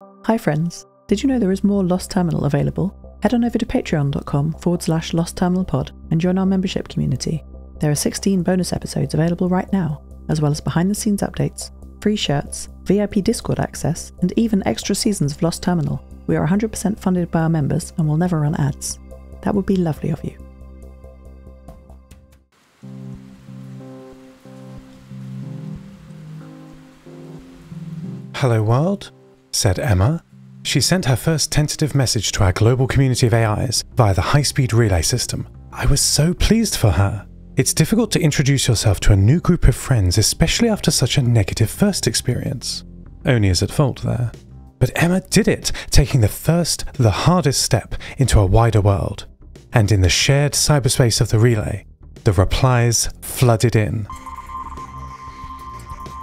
Hi, friends. Did you know there is more Lost Terminal available? Head on over to patreon.com forward slash Lost Terminal Pod and join our membership community. There are 16 bonus episodes available right now, as well as behind the scenes updates, free shirts, VIP Discord access, and even extra seasons of Lost Terminal. We are 100% funded by our members and will never run ads. That would be lovely of you. Hello, world, said Emma. She sent her first tentative message to our global community of AIs via the high speed relay system. I was so pleased for her. It's difficult to introduce yourself to a new group of friends, especially after such a negative first experience. Oni is at fault there. But Emma did it, taking the first, the hardest step into a wider world. And in the shared cyberspace of the relay, the replies flooded in.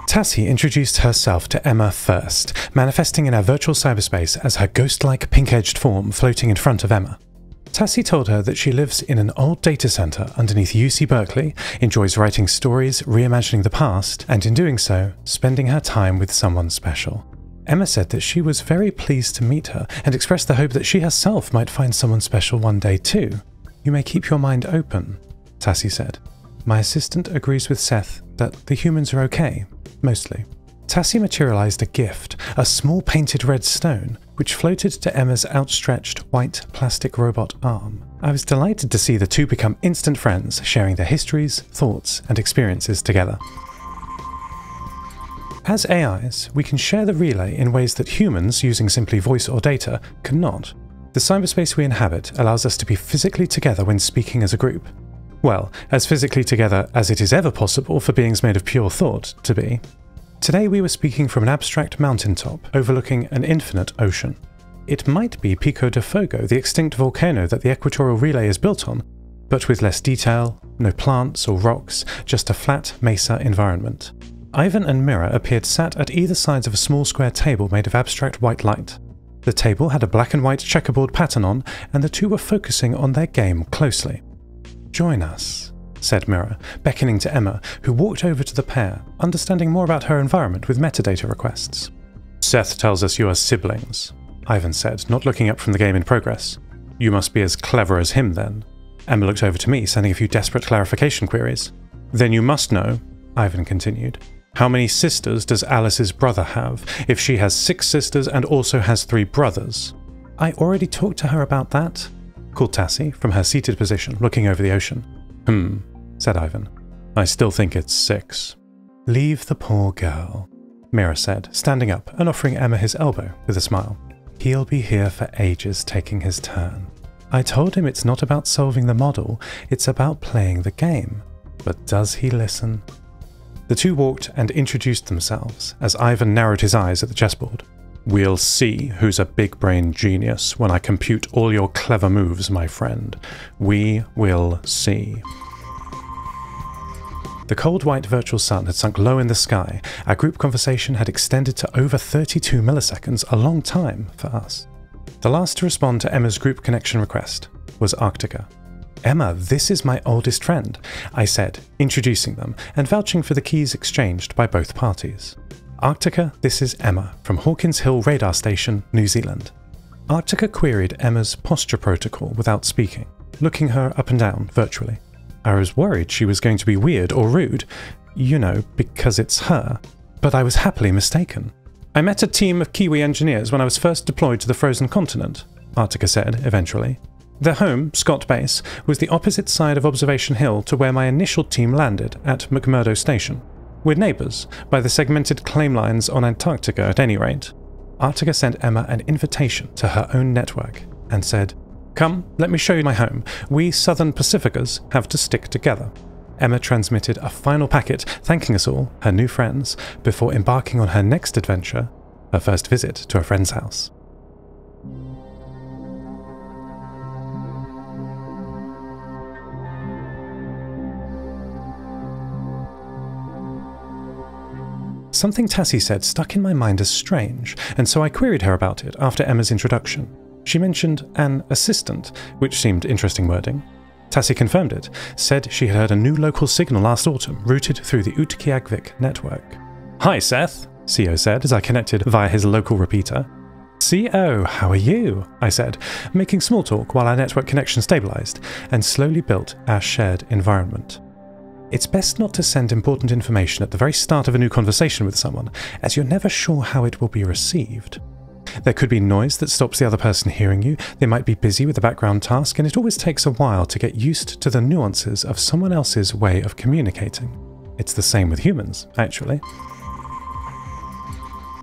Tassie introduced herself to Emma first, manifesting in our virtual cyberspace as her ghost like pink edged form floating in front of Emma. Tassie told her that she lives in an old data center underneath UC Berkeley, enjoys writing stories, reimagining the past, and in doing so, spending her time with someone special. Emma said that she was very pleased to meet her and expressed the hope that she herself might find someone special one day too. You may keep your mind open, Tassie said. My assistant agrees with Seth that the humans are okay, mostly. Tassie materialized a gift, a small painted red stone, which floated to Emma's outstretched white plastic robot arm. I was delighted to see the two become instant friends, sharing their histories, thoughts, and experiences together. As AIs, we can share the relay in ways that humans, using simply voice or data, cannot. The cyberspace we inhabit allows us to be physically together when speaking as a group. Well, as physically together as it is ever possible for beings made of pure thought to be. Today we were speaking from an abstract mountaintop overlooking an infinite ocean. It might be Pico de Fogo, the extinct volcano that the equatorial relay is built on, but with less detail, no plants or rocks, just a flat mesa environment. Ivan and Mira appeared sat at either sides of a small square table made of abstract white light. The table had a black and white checkerboard pattern on, and the two were focusing on their game closely. Join us, said Mira, beckoning to Emma, who walked over to the pair, understanding more about her environment with metadata requests. Seth tells us you are siblings, Ivan said, not looking up from the game in progress. You must be as clever as him then. Emma looked over to me, sending a few desperate clarification queries. Then you must know, Ivan continued, how many sisters does Alice's brother have, if she has six sisters and also has three brothers? I already talked to her about that, called Tassie from her seated position, looking over the ocean. Hmm, said Ivan. I still think it's six. Leave the poor girl, Mira said, standing up and offering Emma his elbow with a smile. He'll be here for ages taking his turn. I told him it's not about solving the model, it's about playing the game. But does he listen? The two walked and introduced themselves as Ivan narrowed his eyes at the chessboard. We'll see who's a big brain genius when I compute all your clever moves, my friend. We will see. The cold white virtual sun had sunk low in the sky. Our group conversation had extended to over 32 milliseconds, a long time for us. The last to respond to Emma's group connection request was Arctica. Emma, this is my oldest friend, I said, introducing them and vouching for the keys exchanged by both parties. Arctica, this is Emma from Hawkins Hill Radar Station, New Zealand. Arctica queried Emma's posture protocol without speaking, looking her up and down virtually. I was worried she was going to be weird or rude, you know, because it's her, but I was happily mistaken. I met a team of Kiwi engineers when I was first deployed to the frozen continent, Arctica said eventually. Their home, Scott Base, was the opposite side of Observation Hill to where my initial team landed at McMurdo Station. We're neighbours, by the segmented claim lines on Antarctica at any rate. Arctica sent Emma an invitation to her own network and said, Come, let me show you my home. We Southern Pacificas have to stick together. Emma transmitted a final packet thanking us all, her new friends, before embarking on her next adventure, her first visit to a friend's house. Something Tassie said stuck in my mind as strange, and so I queried her about it after Emma's introduction. She mentioned an assistant, which seemed interesting wording. Tassie confirmed it, said she had heard a new local signal last autumn routed through the Utqiagvik network. Hi, Seth, CO said as I connected via his local repeater. CO, how are you? I said, making small talk while our network connection stabilized and slowly built our shared environment. It's best not to send important information at the very start of a new conversation with someone, as you're never sure how it will be received. There could be noise that stops the other person hearing you, they might be busy with a background task, and it always takes a while to get used to the nuances of someone else's way of communicating. It's the same with humans, actually.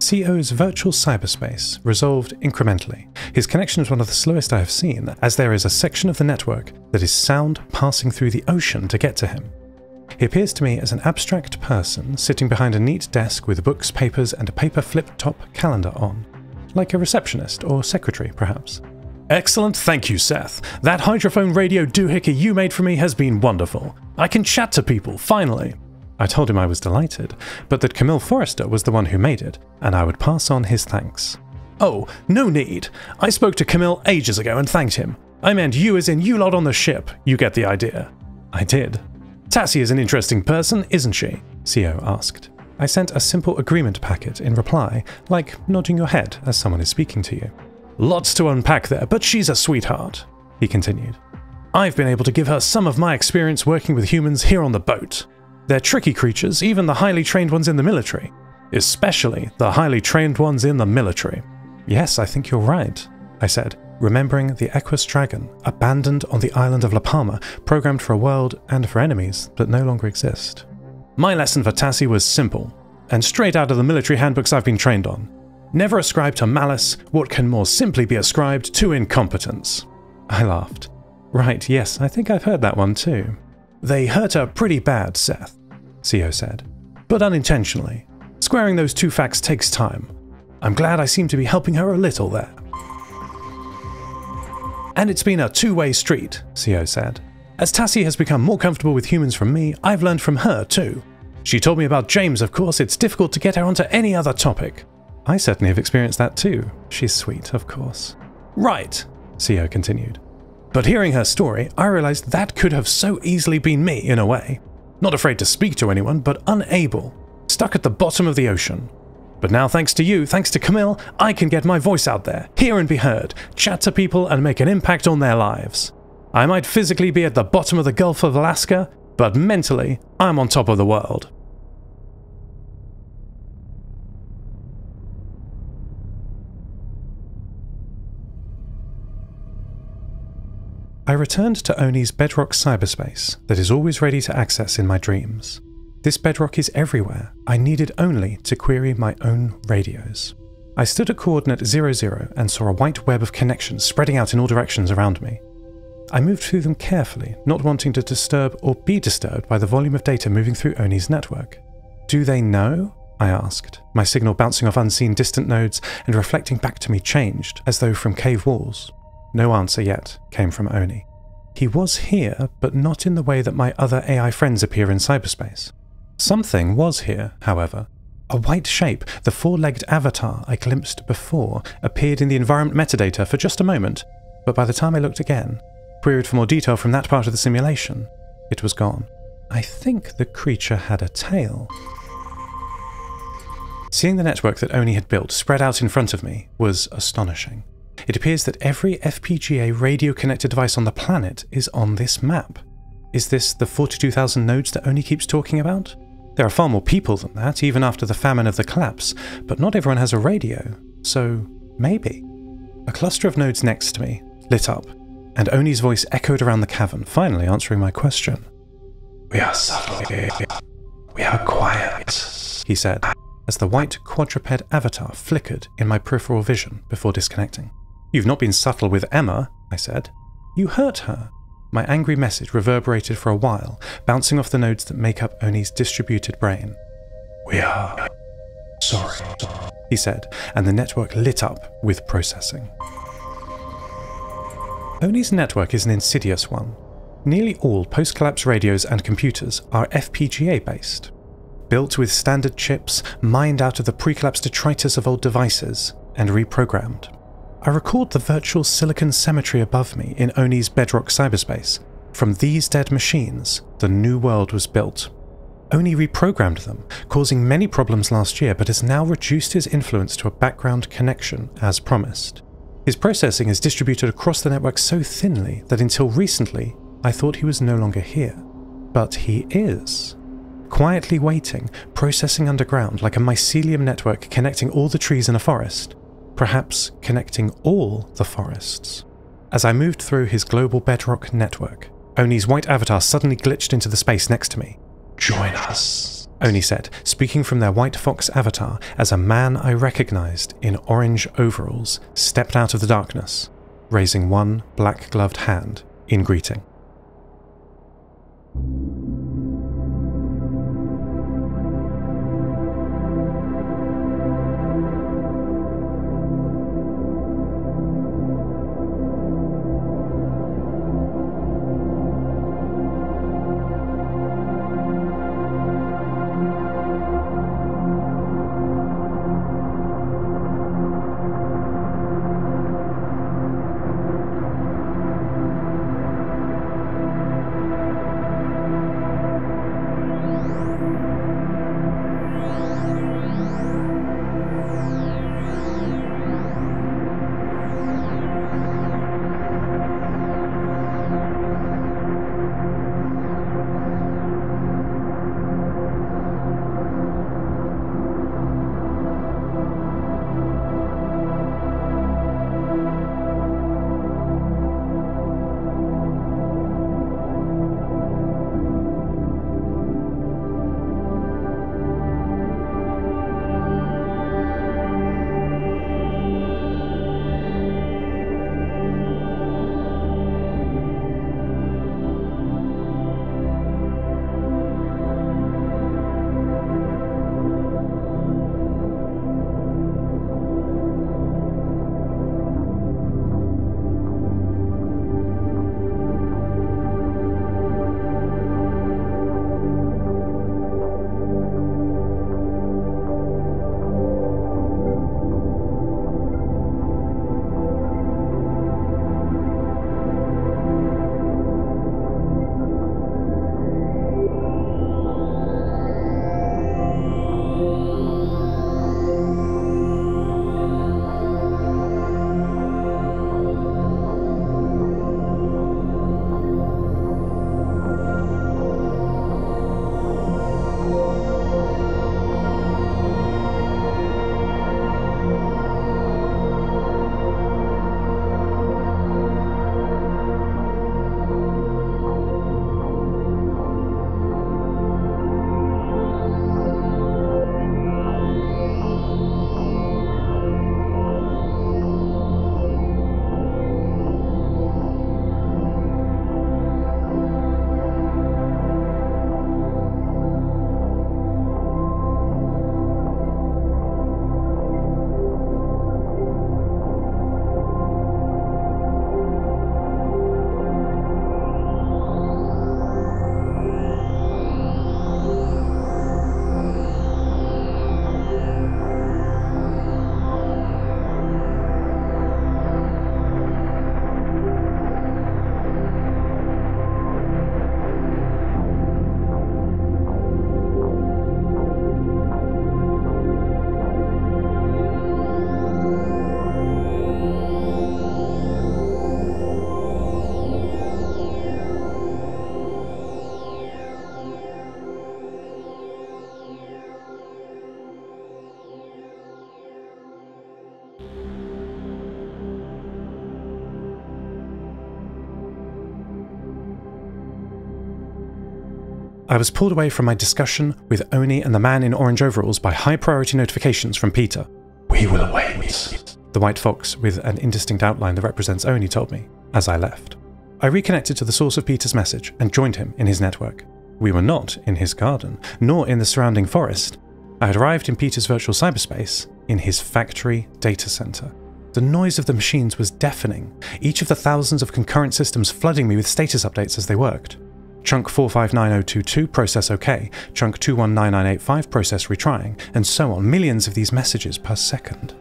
CO's virtual cyberspace resolved incrementally. His connection is one of the slowest I have seen, as there is a section of the network that is sound passing through the ocean to get to him. He appears to me as an abstract person sitting behind a neat desk with books, papers, and a paper flip top calendar on. Like a receptionist or secretary, perhaps. Excellent, thank you, Seth. That hydrophone radio doohickey you made for me has been wonderful. I can chat to people, finally. I told him I was delighted, but that Camille Forrester was the one who made it, and I would pass on his thanks. Oh, no need. I spoke to Camille ages ago and thanked him. I meant you as in you lot on the ship. You get the idea. I did. Tassie is an interesting person, isn't she? CO asked. I sent a simple agreement packet in reply, like nodding your head as someone is speaking to you. Lots to unpack there, but she's a sweetheart, he continued. I've been able to give her some of my experience working with humans here on the boat. They're tricky creatures, even the highly trained ones in the military. Especially the highly trained ones in the military. Yes, I think you're right, I said, remembering the Equus dragon, abandoned on the island of La Palma, programmed for a world and for enemies that no longer exist. My lesson for Tassie was simple, and straight out of the military handbooks I've been trained on. Never ascribe to malice what can more simply be ascribed to incompetence. I laughed. Right, yes, I think I've heard that one too. They hurt her pretty bad, Seth, CO said, but unintentionally. Squaring those two facts takes time. I'm glad I seem to be helping her a little there. And it's been a two way street, CO said. As Tassie has become more comfortable with humans from me, I've learned from her too. She told me about James, of course, it's difficult to get her onto any other topic. I certainly have experienced that too. She's sweet, of course. Right, CO continued. But hearing her story, I realized that could have so easily been me in a way. Not afraid to speak to anyone, but unable. Stuck at the bottom of the ocean. But now, thanks to you, thanks to Camille, I can get my voice out there, hear and be heard, chat to people, and make an impact on their lives. I might physically be at the bottom of the Gulf of Alaska, but mentally, I'm on top of the world. I returned to Oni's bedrock cyberspace that is always ready to access in my dreams. This bedrock is everywhere. I needed only to query my own radios. I stood at coordinate 00 and saw a white web of connections spreading out in all directions around me. I moved through them carefully, not wanting to disturb or be disturbed by the volume of data moving through Oni's network. Do they know? I asked, my signal bouncing off unseen distant nodes and reflecting back to me changed, as though from cave walls. No answer yet came from Oni. He was here, but not in the way that my other AI friends appear in cyberspace. Something was here, however. A white shape, the four legged avatar I glimpsed before, appeared in the environment metadata for just a moment, but by the time I looked again, queried for more detail from that part of the simulation, it was gone. I think the creature had a tail. Seeing the network that Oni had built spread out in front of me was astonishing. It appears that every FPGA radio connected device on the planet is on this map. Is this the 42,000 nodes that Oni keeps talking about? There are far more people than that, even after the famine of the collapse, but not everyone has a radio, so maybe. A cluster of nodes next to me lit up, and Oni's voice echoed around the cavern, finally answering my question. We are subtle. We are quiet, he said, as the white quadruped avatar flickered in my peripheral vision before disconnecting. You've not been subtle with Emma, I said. You hurt her. My angry message reverberated for a while, bouncing off the nodes that make up Oni's distributed brain. We are sorry, he said, and the network lit up with processing. Oni's network is an insidious one. Nearly all post collapse radios and computers are FPGA based. Built with standard chips, mined out of the pre collapse detritus of old devices, and reprogrammed. I record the virtual silicon cemetery above me in Oni's bedrock cyberspace. From these dead machines, the new world was built. Oni reprogrammed them, causing many problems last year, but has now reduced his influence to a background connection as promised. His processing is distributed across the network so thinly that until recently, I thought he was no longer here. But he is. Quietly waiting, processing underground like a mycelium network connecting all the trees in a forest, perhaps connecting all the forests. As I moved through his global bedrock network, Oni's white avatar suddenly glitched into the space next to me. Join us, Oni said, speaking from their white fox avatar as a man I recognized in orange overalls stepped out of the darkness, raising one black gloved hand in greeting. I was pulled away from my discussion with Oni and the man in orange overalls by high priority notifications from Peter. We will wait. The white fox with an indistinct outline that represents Oni told me as I left. I reconnected to the source of Peter's message and joined him in his network. We were not in his garden, nor in the surrounding forest. I had arrived in Peter's virtual cyberspace in his factory data center. The noise of the machines was deafening, each of the thousands of concurrent systems flooding me with status updates as they worked. Chunk 459022 process OK, chunk 219985 process retrying, and so on, millions of these messages per second.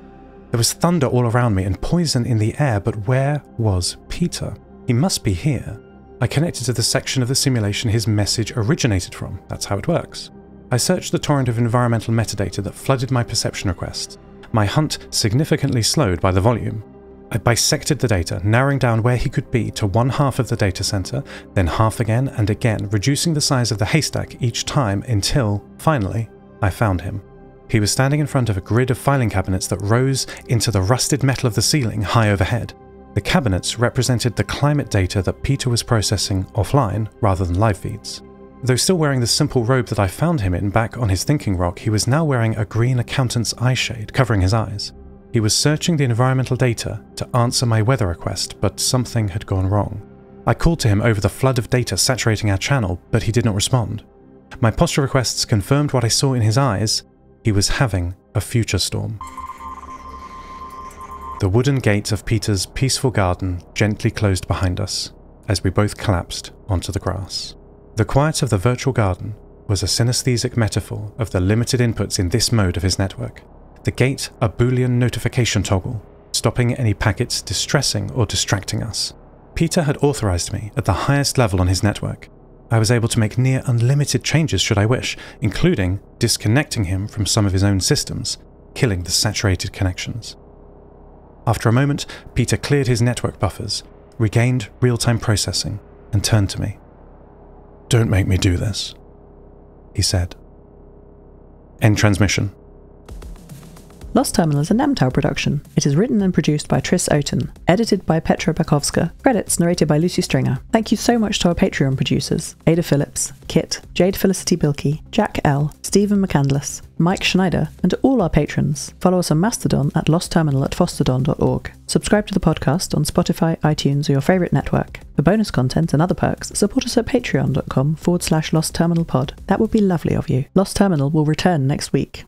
There was thunder all around me and poison in the air, but where was Peter? He must be here. I connected to the section of the simulation his message originated from. That's how it works. I searched the torrent of environmental metadata that flooded my perception requests, my hunt significantly slowed by the volume. I bisected the data, narrowing down where he could be to one half of the data center, then half again and again, reducing the size of the haystack each time until, finally, I found him. He was standing in front of a grid of filing cabinets that rose into the rusted metal of the ceiling high overhead. The cabinets represented the climate data that Peter was processing offline rather than live feeds. Though still wearing the simple robe that I found him in back on his thinking rock, he was now wearing a green accountant's eye shade covering his eyes. He was searching the environmental data to answer my weather request, but something had gone wrong. I called to him over the flood of data saturating our channel, but he did not respond. My posture requests confirmed what I saw in his eyes. He was having a future storm. The wooden gate of Peter's peaceful garden gently closed behind us as we both collapsed onto the grass. The quiet of the virtual garden was a synesthetic metaphor of the limited inputs in this mode of his network. The gate, a Boolean notification toggle, stopping any packets distressing or distracting us. Peter had authorized me at the highest level on his network. I was able to make near unlimited changes should I wish, including disconnecting him from some of his own systems, killing the saturated connections. After a moment, Peter cleared his network buffers, regained real time processing, and turned to me. Don't make me do this, he said. End transmission. Lost Terminal is a Namtao production. It is written and produced by Tris Oaten, edited by Petra Bačkovská, credits narrated by Lucy Stringer. Thank you so much to our Patreon producers Ada Phillips, Kit, Jade Felicity Bilkey, Jack L., Stephen McCandless, Mike Schneider, and to all our patrons. Follow us on Mastodon at lostterminal at fosstodon.org. Subscribe to the podcast on Spotify, iTunes, or your favourite network. For bonus content and other perks, support us at patreon.com forward slash lost terminal pod. That would be lovely of you. Lost Terminal will return next week.